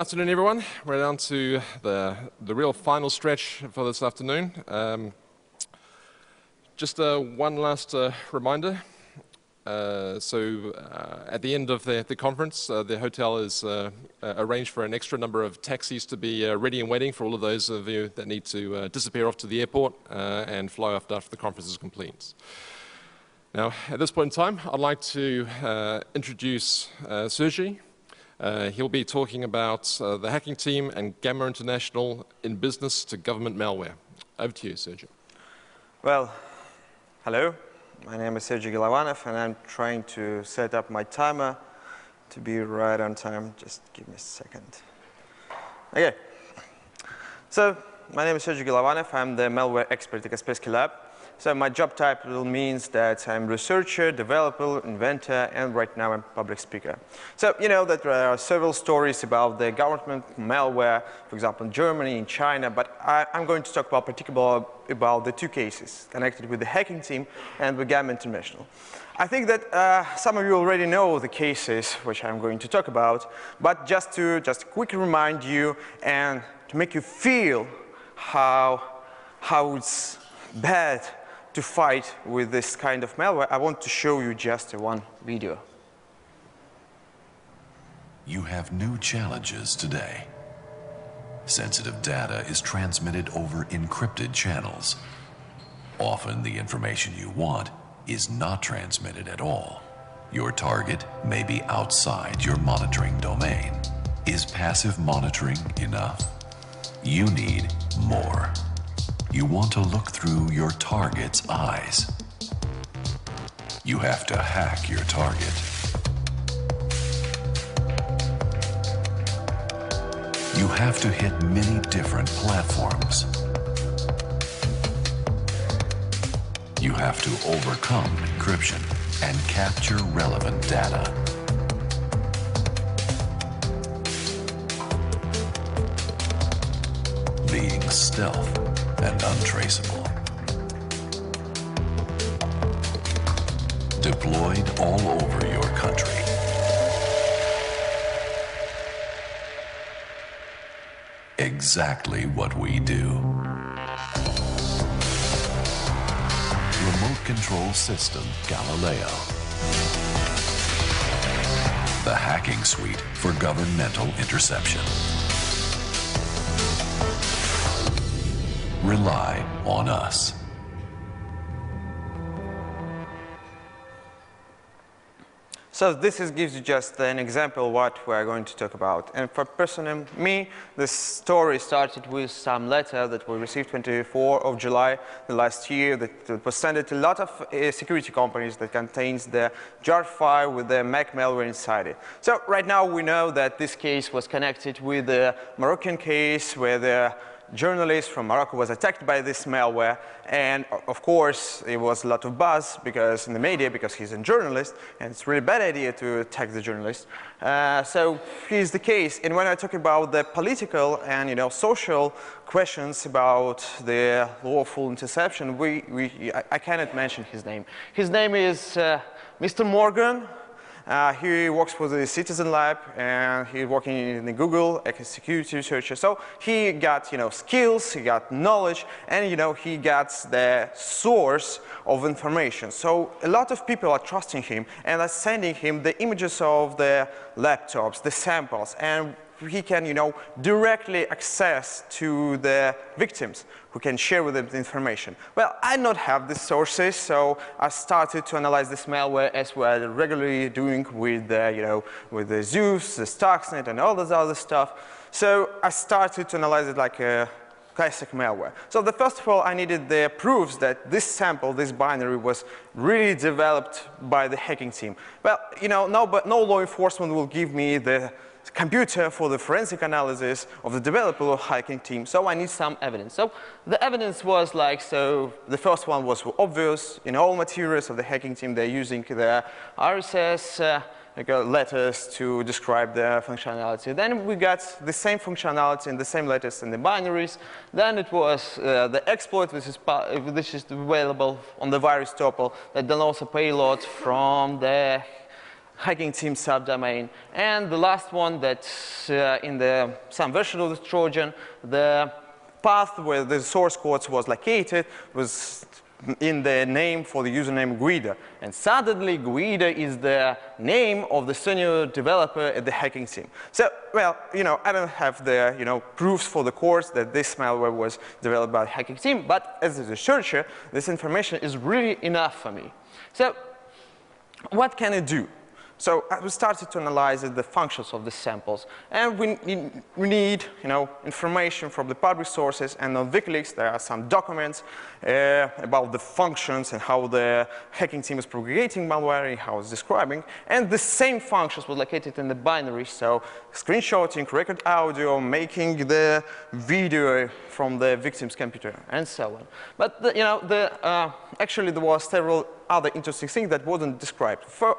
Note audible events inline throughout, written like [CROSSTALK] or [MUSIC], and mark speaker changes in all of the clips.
Speaker 1: afternoon, everyone. We're down to the, the real final stretch for this afternoon. Um, just uh, one last uh, reminder. Uh, so uh, at the end of the, the conference, uh, the hotel is uh, arranged for an extra number of taxis to be ready and waiting for all of those of you that need to disappear off to the airport and fly off after the conference is complete. Now, at this point in time, I'd like to introduce Sergey, uh, he'll be talking about uh, the hacking team and Gamma International in business to government malware. Over to you, Sergey.
Speaker 2: Well, hello. My name is Sergey Golovanov, and I'm trying to set up my timer to be right on time. Just give me a second. Okay. So, my name is Sergey Golovanov. I'm the malware expert at Kaspersky Lab. So my job title means that I'm researcher, developer, inventor, and right now I'm public speaker. So you know that there are several stories about the government malware, for example, in Germany, in China, but I, am going to talk about particularly about the two cases connected with the hacking team and with Gamma International. I think that uh, some of you already know the cases which I'm going to talk about, but just to just quickly remind you and to make you feel how, how it's bad to fight with this kind of malware, I want to show you just one video.
Speaker 3: You have new challenges today. Sensitive data is transmitted over encrypted channels. Often the information you want is not transmitted at all. Your target may be outside your monitoring domain. Is passive monitoring enough? You need more you want to look through your target's eyes. You have to hack your target. You have to hit many different platforms. You have to overcome encryption and capture relevant data. Being stealth and untraceable. Deployed all over your country. Exactly what we do. Remote Control System Galileo. The hacking suite for governmental interception. Rely on us.
Speaker 2: So this is, gives you just an example what we're going to talk about. And for personally me, this story started with some letter that we received 24 of July last year that was sent to a lot of uh, security companies that contains the jar file with the Mac malware inside it. So right now we know that this case was connected with the Moroccan case where the journalist from Morocco was attacked by this malware. And of course, it was a lot of buzz because in the media, because he's a journalist, and it's a really bad idea to attack the journalist. Uh, so here's the case. And when I talk about the political and you know social questions about the lawful interception, we, we, I, I cannot mention his name. His name is uh, Mr. Morgan, uh, he works for the Citizen Lab and he's working in the Google as a security researcher. So he got, you know, skills, he got knowledge, and, you know, he got the source of information. So a lot of people are trusting him and are sending him the images of the laptops, the samples, and he can, you know, directly access to the victims who can share with them the information. Well, I not have the sources, so I started to analyze this malware as we're regularly doing with, the, you know, with the Zeus, the Stuxnet, and all this other stuff. So I started to analyze it like a classic malware. So the first of all, I needed the proofs that this sample, this binary, was really developed by the hacking team. Well, you know, no, but no law enforcement will give me the computer for the forensic analysis of the developer or hacking team. So I need some evidence. So the evidence was like, so the first one was obvious. In all materials of the hacking team, they're using the RCS uh, letters to describe the functionality. Then we got the same functionality in the same letters in the binaries. Then it was uh, the exploit, which is, which is available on the VirusTotal that downloads a payload from the hacking team subdomain. And the last one that uh, in the some version of the Trojan, the path where the source code was located was in the name for the username Guido. And suddenly Guido is the name of the senior developer at the hacking team. So, well, you know, I don't have the, you know, proofs for the course that this malware was developed by the hacking team, but as a researcher, this information is really enough for me. So, what can it do? So we started to analyze the functions of the samples. And we need, we need, you know, information from the public sources. And on WikiLeaks, there are some documents uh, about the functions and how the hacking team is propagating malware, how it's describing. And the same functions were located in the binary. So screenshotting, record audio, making the video from the victim's computer, and so on. But, the, you know, the, uh, actually, there was several other interesting things that wasn't described. For,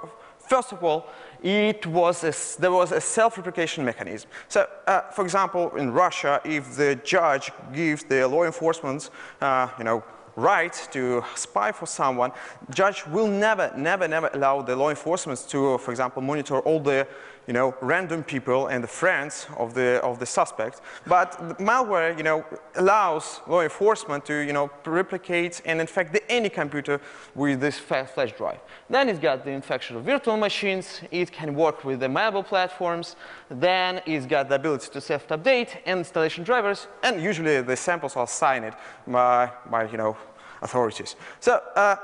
Speaker 2: First of all, it was a, there was a self-replication mechanism. So, uh, for example, in Russia, if the judge gives the law enforcement, uh, you know, right to spy for someone, judge will never, never, never allow the law enforcement to, for example, monitor all the you know, random people and the friends of the, of the suspect. But malware, you know, allows law enforcement to, you know, replicate and infect the, any computer with this flash drive. Then it's got the infection of virtual machines. It can work with the mobile platforms. Then it's got the ability to self-update and installation drivers. And usually the samples are signed by, by you know, authorities. So uh,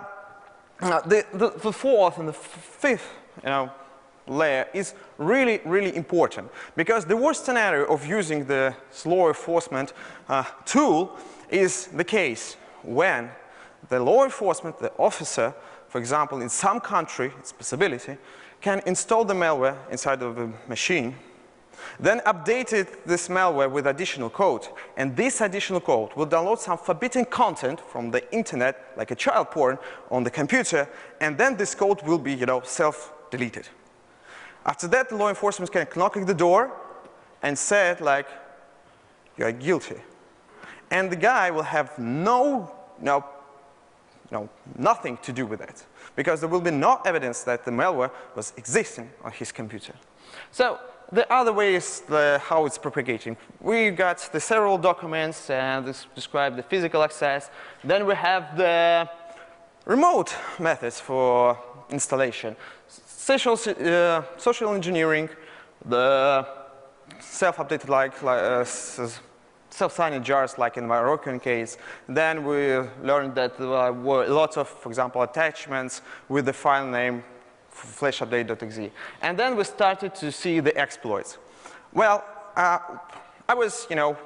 Speaker 2: the, the, the fourth and the fifth, you know, layer is really, really important because the worst scenario of using the law enforcement uh, tool is the case when the law enforcement, the officer, for example, in some country, it's possibility, can install the malware inside of the machine, then updated this malware with additional code, and this additional code will download some forbidden content from the internet, like a child porn, on the computer, and then this code will be, you know, self-deleted. After that, the law enforcement can knock at the door and say like, you are guilty. And the guy will have no, no, no, nothing to do with that because there will be no evidence that the malware was existing on his computer. So the other way is the, how it's propagating. We got the several documents and this describe the physical access. Then we have the remote methods for installation social, uh, social engineering, the self-updated like, like uh, self-signing jars like in my Moroccan case. Then we learned that there were lots of, for example, attachments with the file name flashupdate.exe. And then we started to see the exploits. Well, uh, I was, you know,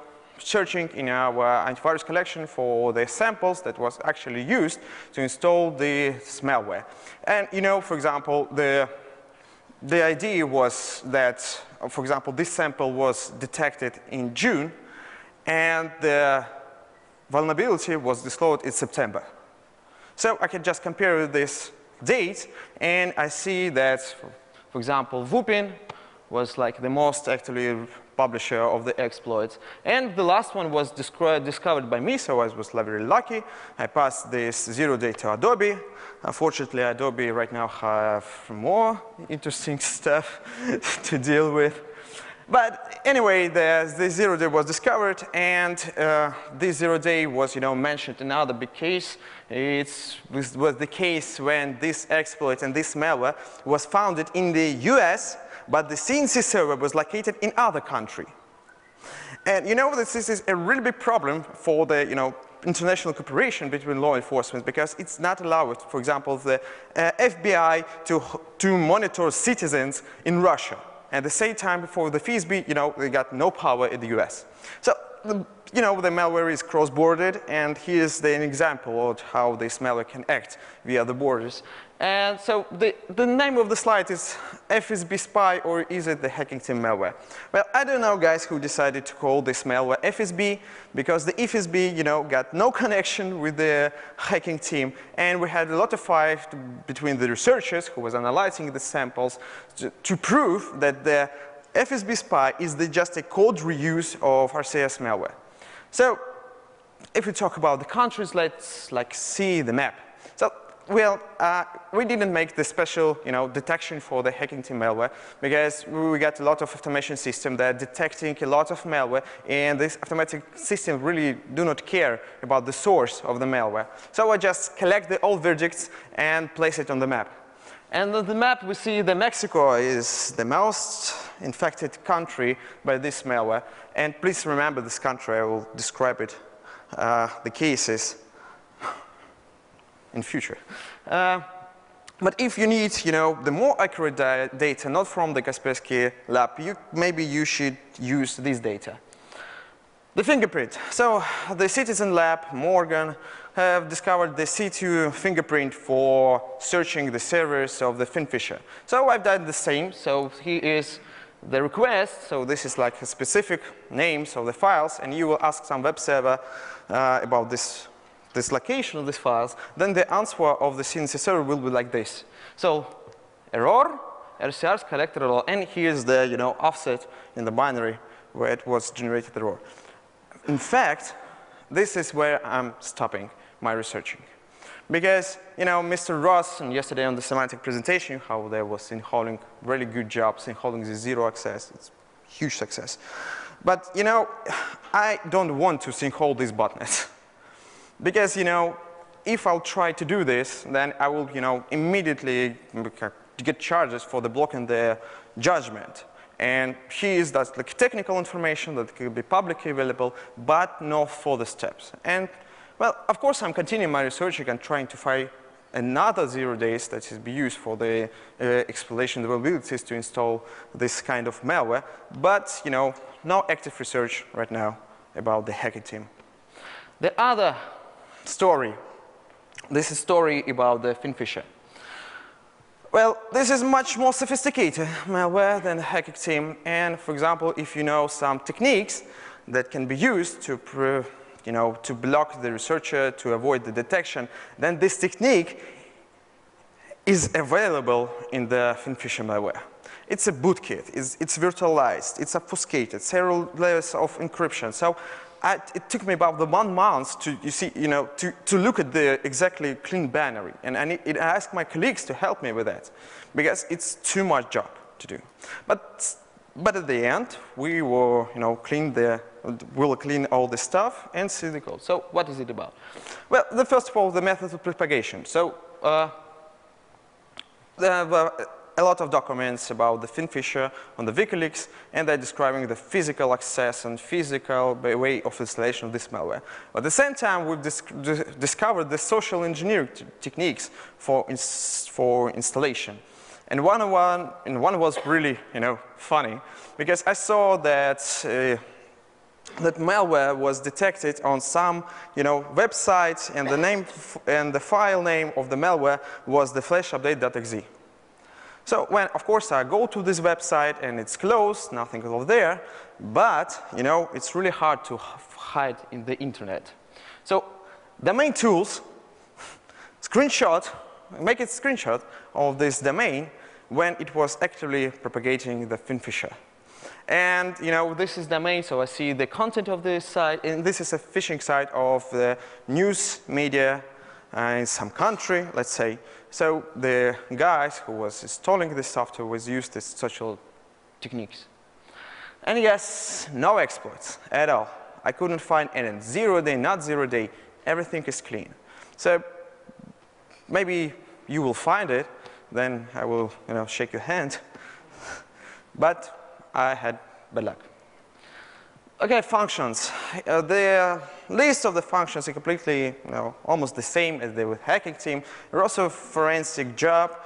Speaker 2: searching in our antivirus collection for the samples that was actually used to install the malware. And you know, for example, the, the idea was that, for example, this sample was detected in June and the vulnerability was disclosed in September. So I can just compare this date and I see that, for example, VUPEN was like the most actually publisher of the exploits. And the last one was discovered by me, so I was very lucky. I passed this zero day to Adobe. Unfortunately, Adobe right now have more interesting [LAUGHS] stuff [LAUGHS] to deal with. But anyway, the, the, zero day was discovered, and uh, this zero day was, you know, mentioned in another big case. It was, the case when this exploit and this malware was founded in the US but the CNC server was located in other country. And you know, this is a really big problem for the, you know, international cooperation between law enforcement because it's not allowed, for example, the uh, FBI to, to monitor citizens in Russia. At the same time, for the FSB, you know, they got no power in the US. So, you know, the malware is cross-bordered, and here's the, an example of how this malware can act via the borders. And so the, the name of the slide is FSB spy or is it the hacking team malware? Well, I don't know guys who decided to call this malware FSB because the FSB, you know, got no connection with the hacking team and we had a lot of fight between the researchers who was analyzing the samples to, to prove that the FSB spy is the, just a code reuse of RCS malware. So if we talk about the countries, let's like see the map. Well, uh, we didn't make the special, you know, detection for the hacking team malware because we got a lot of automation system that detecting a lot of malware, and this automatic system really do not care about the source of the malware. So I just collect the all verdicts and place it on the map. And on the map, we see that Mexico is the most infected country by this malware. And please remember this country. I will describe it, uh, the cases in future. Uh, but if you need, you know, the more accurate data, not from the Kaspersky lab, you, maybe you should use this data. The fingerprint. So the Citizen Lab, Morgan, have discovered the C2 fingerprint for searching the servers of the FinFisher. So I've done the same. So here is the request. So this is like a specific names of the files, and you will ask some web server uh, about this this location of these files, then the answer of the CNC server will be like this. So error, RCRs collected error, and here's the you know, offset in the binary where it was generated error. In fact, this is where I'm stopping my researching. Because, you know, Mr. Ross, and yesterday on the Symantec presentation, how there was sinkholing, really good job, sinkholing the ZeroAccess, it's huge success. But, you know, I don't want to sinkhole these botnets. [LAUGHS] Because, you know, if I'll try to do this, then I will, you know, immediately get charges for the blocking the judgment. And here is that like technical information that could be publicly available, but not for the steps. And well, of course, I'm continuing my research and trying to find another zero days that is be used for the uh, exploration vulnerabilities to install this kind of malware. But, you know, no active research right now about the hacking team. The other story. This is story about the FinFisher. Well, this is much more sophisticated malware than the hacking team. And for example, if you know some techniques that can be used to, you know, to block the researcher, to avoid the detection, then this technique is available in the FinFisher malware. It's a bootkit, it's, it's virtualized, it's obfuscated, several layers of encryption. So I, it took me about the one month to, you see, you know, to, to look at the exactly clean binary. And I, it, I asked my colleagues to help me with that because it's too much job to do. But, but at the end, we will, you know, clean the, we'll clean all the stuff and see the code. So what is it about? Well, the first of all, the method of propagation. So uh, the, a lot of documents about the FinFisher on the WikiLeaks, and they're describing the physical access and physical way of installation of this malware. But at the same time, we've dis discovered the social engineering techniques for, ins for installation. And one, one, and one was really, you know, funny, because I saw that uh, that malware was detected on some you know, website and the name and the file name of the malware was the flashupdate.exe. So when, of course, I go to this website and it's closed, nothing over there, but, you know, it's really hard to hide in the internet. So domain tools, [LAUGHS] screenshot, make a screenshot of this domain when it was actually propagating the FinFisher. And you know, this is domain, so I see the content of this site, and this is a phishing site of the news media Uh, in some country, let's say. So the guys who was installing this software was used these social techniques. And yes, no exploits at all. I couldn't find any. Zero day, not zero day. Everything is clean. So maybe you will find it. Then I will you know, shake your hand. [LAUGHS] but I had bad luck. Okay, functions. Uh, the list of the functions is completely, you know, almost the same as the hacking team. They're also a forensic job.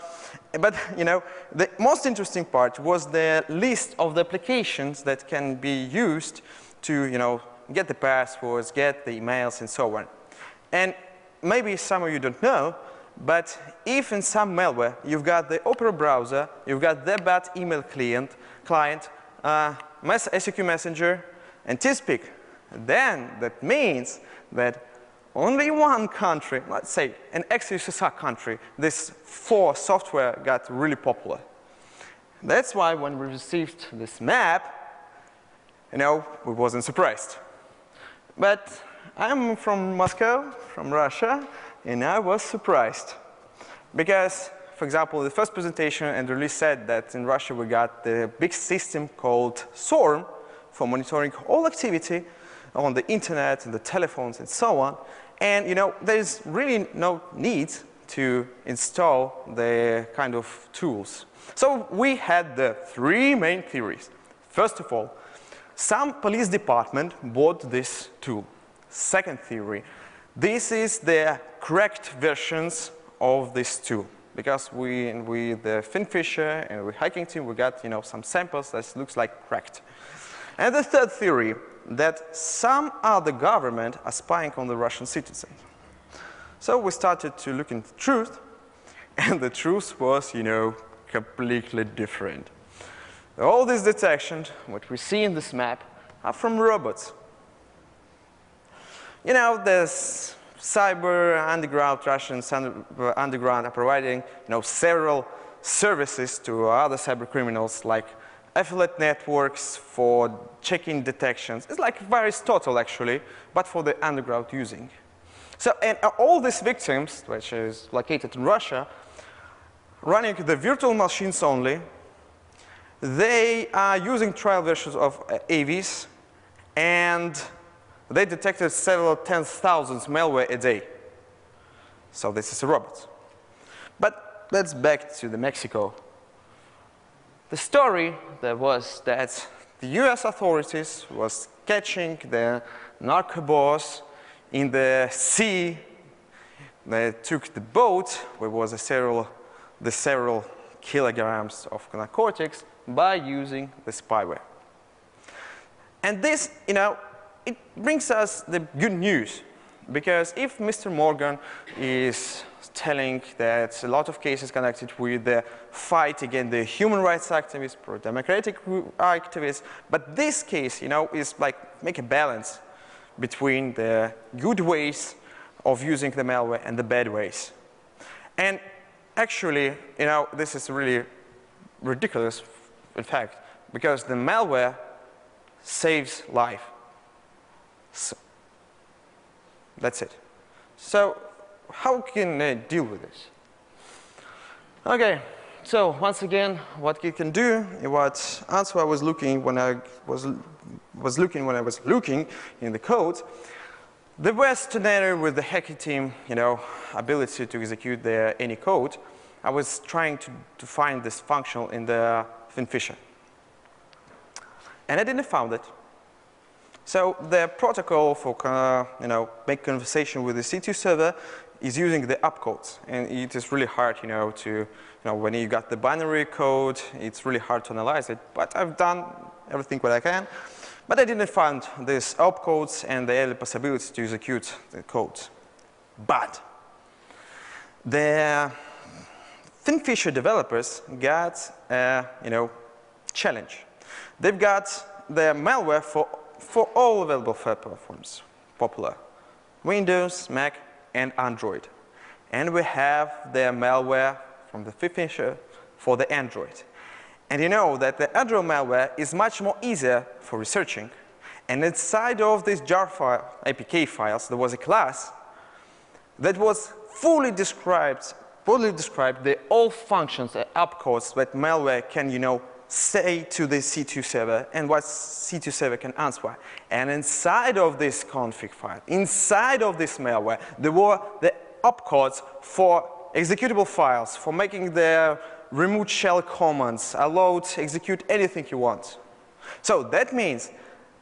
Speaker 2: But, you know, the most interesting part was the list of the applications that can be used to, you know, get the passwords, get the emails, and so on. And maybe some of you don't know, but if in some malware you've got the Opera browser, you've got the Bat email client, client, uh, ICQ Messenger, and TeamSpeak, then that means that only one country, let's say an ex-USSR country, this four software got really popular. That's why when we received this map, you know, we wasn't surprised. But I'm from Moscow, from Russia, and I was surprised. Because, for example, the first presentation, Andrew said that in Russia we got the big system called SORM for monitoring all activity on the internet and the telephones and so on. And you know, there's really no need to install the kind of tools. So we had the three main theories. First of all, some police department bought this tool. Second theory, this is the correct versions of this tool because we, with the FinFisher and with hacking team, we got you know, some samples that looks like cracked. And the third theory, that some other government are spying on the Russian citizens. So we started to look into the truth, [LAUGHS] and the truth was, you know, completely different. All these detections, what we see in this map, are from robots. You know, there's cyber underground, Russian underground are providing, you know, several services to other cyber criminals like affiliate networks for checking detections. It's like VirusTotal actually, but for the underground using. So, and all these victims, which is located in Russia, running the virtual machines only, they are using trial versions of uh, AVs, and they detected several tens thousands malware a day. So this is a robot. But let's back to the Mexico the story there was that the US authorities was catching the narco boss in the sea. They took the boat, where was a several, the several kilograms of narcotics by using the spyware. And this, you know, it brings us the good news because if Mr. Morgan is telling that a lot of cases connected with the fight against the human rights activists, pro-democratic activists, but this case, you know, is like make a balance between the good ways of using the malware and the bad ways. And actually, you know, this is really ridiculous, in fact, because the malware saves life. So, that's it. So how can I deal with this? Okay, so once again, what it can do, what answer I was looking when I was, was looking when I was looking in the code, the best scenario with the hacking team, you know, ability to execute their any code, I was trying to, to find this function in the FinFisher. And I didn't find it. So the protocol for uh, you know make conversation with the C2 server is using the opcodes, and it is really hard, you know, to you know when you got the binary code, it's really hard to analyze it. But I've done everything what I can, but I didn't find these opcodes and the early possibility to execute the codes. But the FinFisher developers got a you know challenge. They've got the malware for for all available platforms, popular, Windows, Mac, and Android. And we have the malware from the FinFisher for the Android. And you know that the Android malware is much more easier for researching. And inside of these jar file, APK files, there was a class that was fully described, fully described the all functions, the opcodes that malware can, you know, say to the C2 server and what C2 server can answer. And inside of this config file, inside of this malware, there were the opcodes for executable files, for making the remote shell commands, allow to execute anything you want. So that means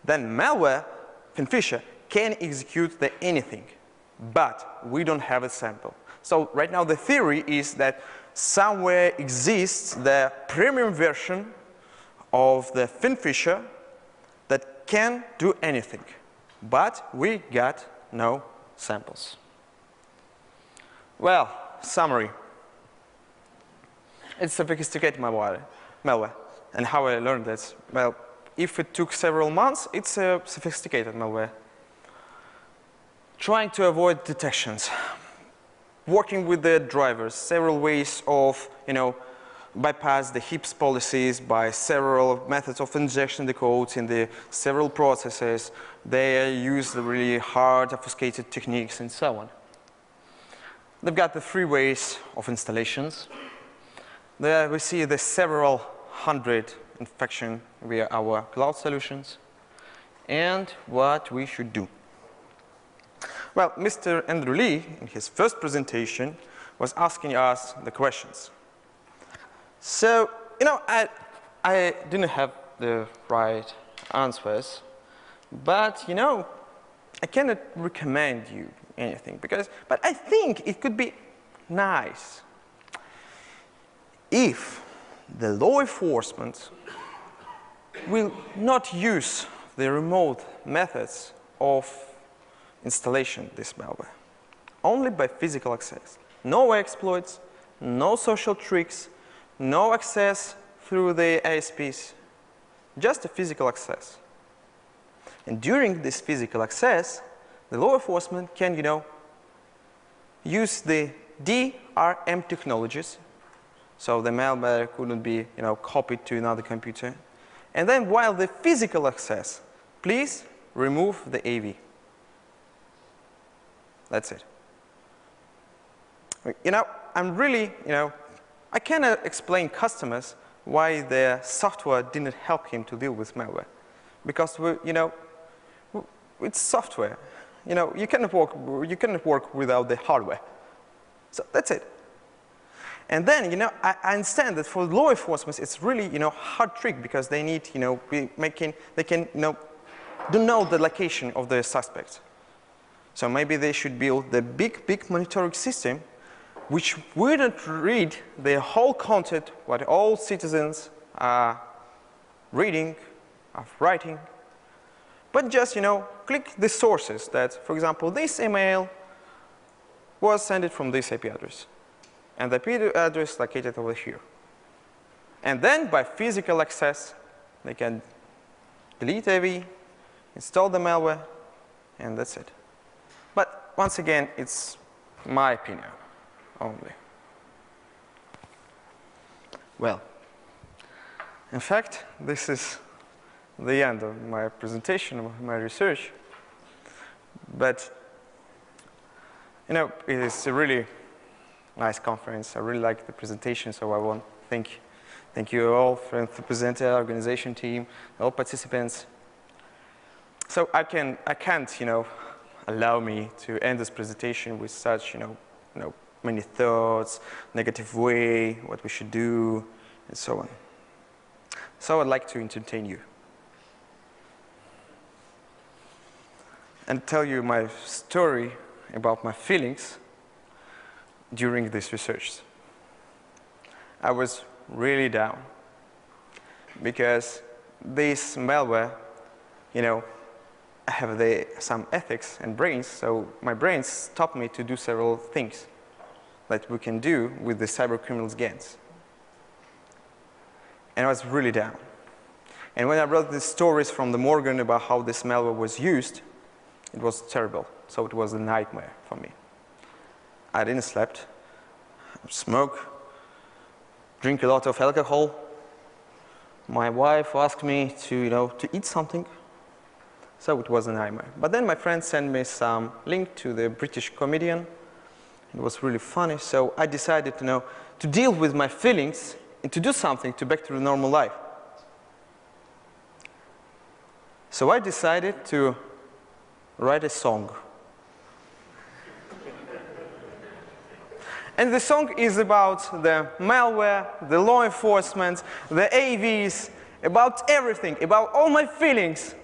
Speaker 2: that malware, FinFisher, can execute the anything, but we don't have a sample. So right now the theory is that somewhere exists the premium version of the FinFisher that can do anything. But we got no samples. Well, summary. It's sophisticated malware. malware. And how I learned this? Well, if it took several months, it's a sophisticated malware. Trying to avoid detections working with the drivers, several ways of, you know, bypass the HIPS policies by several methods of injection the codes in the several processes. They use the really hard obfuscated techniques and so on. they've got the three ways of installations. There we see the several hundred infection via our cloud solutions and what we should do. Well, Mr. Andrew Lee, in his first presentation, was asking us the questions. So, you know, I, I didn't have the right answers, but, you know, I cannot recommend you anything because, but I think it could be nice if the law enforcement will not use the remote methods of installation this malware, only by physical access. No exploits, no social tricks, no access through the ISPs, just a physical access. And during this physical access, the law enforcement can, you know, use the DRM technologies, so the malware couldn't be, you know, copied to another computer. And then while the physical access, please remove the AV. That's it. You know, I'm really, you know, I cannot uh, explain customers why their software didn't help him to deal with malware. Because, we, you know, it's software. You know, you cannot work, you cannot work without the hardware. So that's it. And then, you know, I, I, understand that for law enforcement, it's really, you know, hard trick because they need, you know, be making, they can, you know, don't know the location of the suspect. So maybe they should build the big, big monitoring system which wouldn't read the whole content what all citizens are reading, are writing, but just, you know, click the sources that, for example, this email was sent from this IP address. And the IP address located over here. And then by physical access, they can delete AV, install the malware, and that's it. Once again, it's my opinion only. Well, in fact, this is the end of my presentation of my research. But, you know, it is a really nice conference. I really like the presentation, so I want to thank, thank you all for the presenter, organization team, all participants. So I, can, I can't, you know, allow me to end this presentation with such, you know, you know many thoughts, negative way, what we should do, and so on. So I'd like to entertain you. And tell you my story about my feelings during this research. I was really down because this malware, you know, have the, some ethics and brains, so my brains taught me to do several things that we can do with the cyber criminals GANs. And I was really down. And when I wrote the stories from the Morgan about how this malware was used, it was terrible. So it was a nightmare for me. I didn't sleep, smoke, drink a lot of alcohol. My wife asked me to, you know, to eat something. So it was a nightmare. But then my friend sent me some link to the British comedian it was really funny, so I decided to know to deal with my feelings and to do something to back to the normal life. So I decided to write a song. and the song is about the malware, the law enforcement, the AVs, about everything, about all my feelings.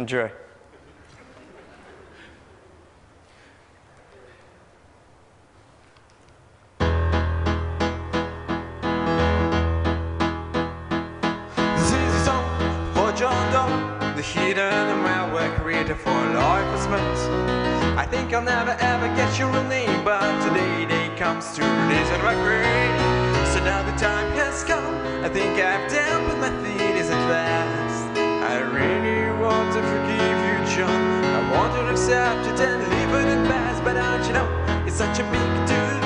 Speaker 2: Enjoy. This song for John Doe. The hidden malware created for law enforcement. I think I'll never ever get your name, but today day comes to release and upgrade. So now the time has come. I think I've dealt with my feelings at last. I really want to forgive you, John. I want to accept it and leave it in past, but don't you know it's such a big deal.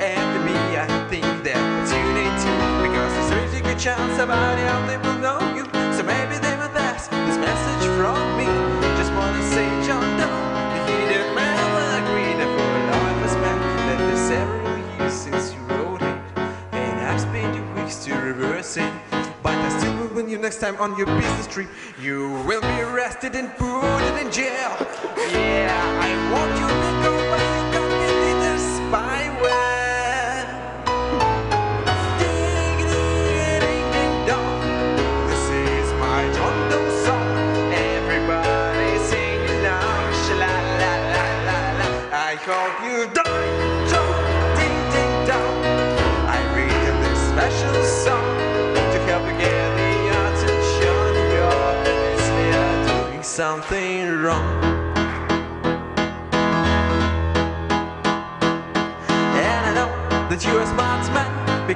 Speaker 2: And for me, I think that you need to, because there's really good chance somebody out there will know you. So maybe they will ask this message from
Speaker 4: you next time on your business trip, you will be arrested and put in jail. Yeah, I want you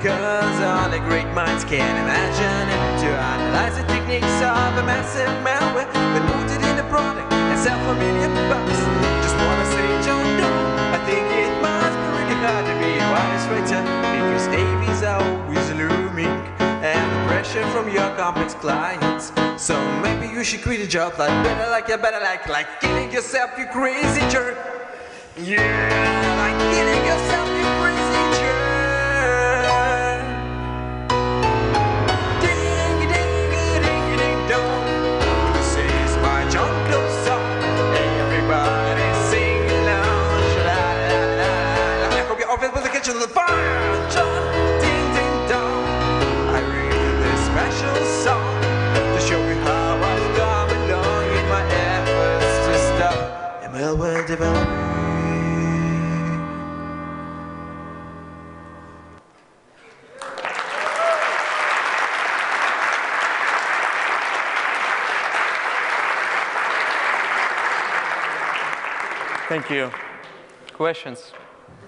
Speaker 4: because only great minds can imagine it. To analyze the techniques of a massive malware, then put it in a product and sell for million bucks. Just wanna say, John Doe, I think it must be really hard to be a wise writer because AVs are always looming and the pressure from your complex clients. So maybe you should quit a job like better, like you better, like like killing yourself, you crazy jerk. Yeah, like killing yourself, with the fire. John, ding, ding, dong. I read this special song to show you how I've come along in my efforts to stop malware development.
Speaker 2: Thank you. Questions?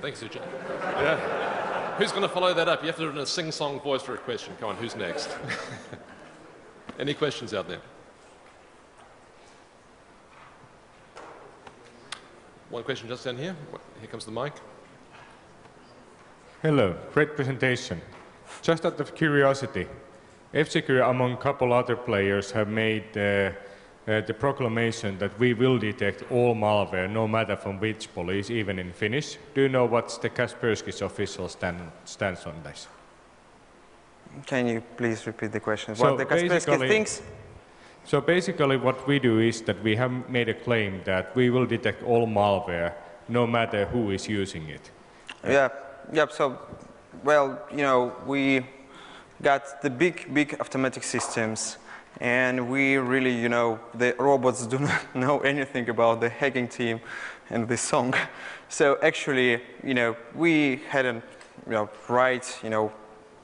Speaker 1: Thanks, Sergey. Yeah. Who's going to follow that up? You have to do it in a sing-song voice for a question. Come on, who's next? [LAUGHS] Any questions out there? One question just down here. Here comes the mic.
Speaker 5: Hello, great presentation. Just out of curiosity, F-Secure, among a couple other players, have made uh, uh, the proclamation that we will detect all malware, no matter from which police, even in Finnish. Do you know what's the Kaspersky's official stand, stance on this?
Speaker 2: Can you please repeat the question?
Speaker 5: So
Speaker 2: what the Kaspersky thinks?
Speaker 5: So basically, what we do is that we have made a claim that we will detect all malware, no matter who is using it.
Speaker 2: Yeah, yeah. So, well, you know, we got the big, big automatic systems, and we really, you know, the robots do [LAUGHS] not know anything about the hacking team and this song. [LAUGHS] So actually, you know, we hadn't, you know, right, you know,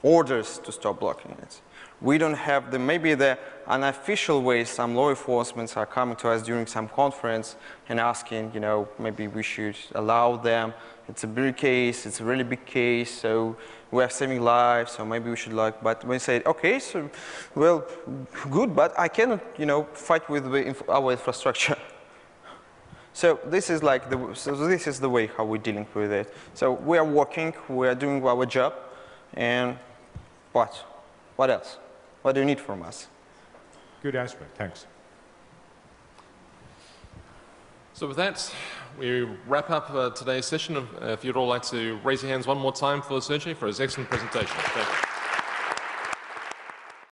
Speaker 2: orders to stop blocking it. We don't have the maybe the unofficial way some law enforcement are coming to us during some conference and asking, you know, maybe we should allow them. It's a big case, it's a really big case, so we are saving lives, so maybe we should like. But we say, okay, so well, good, but I cannot, you know, fight with inf- our infrastructure. [LAUGHS] So this is like the so this is the way how we're dealing with it. So we are working, we are doing our job, and what? What else? What do you need from us?
Speaker 5: Good answer, thanks.
Speaker 1: So with that, we wrap up uh, today's session. Uh, if you'd all like to raise your hands one more time for Sergey for his excellent presentation.